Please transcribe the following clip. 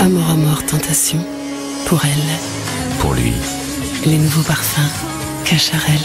Amour à mort, tentation. Pour elle. Pour lui. Les nouveaux parfums. Cacharel.